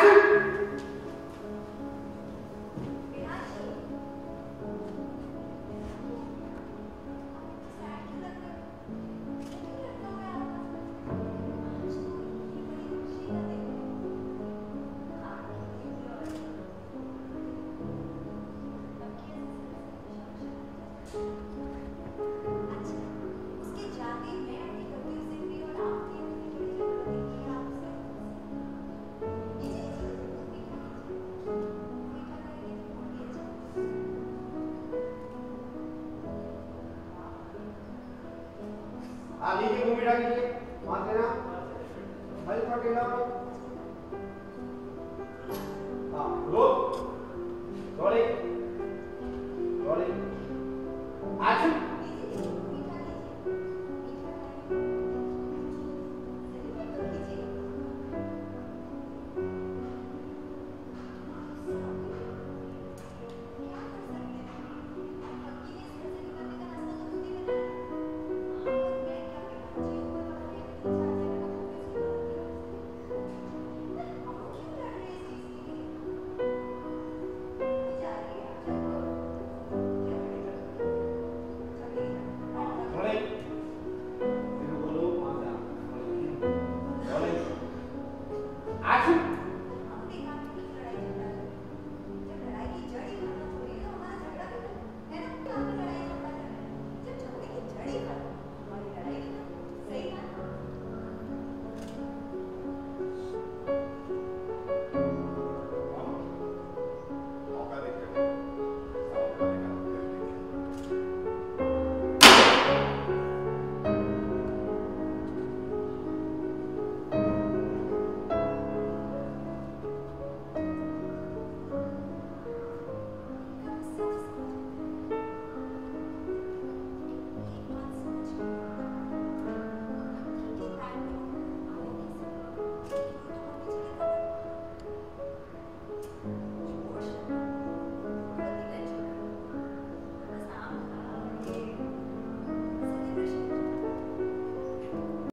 to? नीचे को मिटा के मान देना भाई थोड़ा टेढ़ा